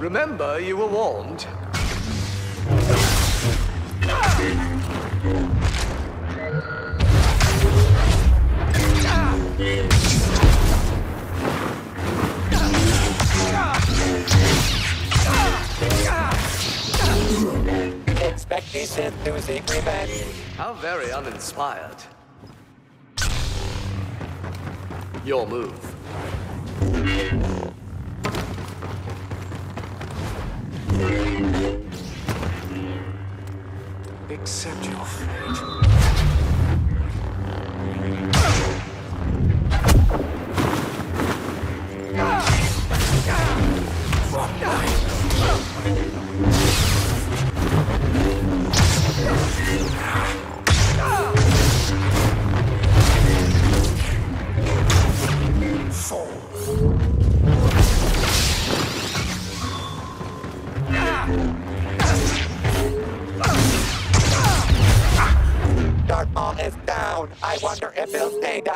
Remember, you were warned. Expect revenge. How very uninspired. Your move. Accept your fate. Maul is down. I wonder if he'll stay down.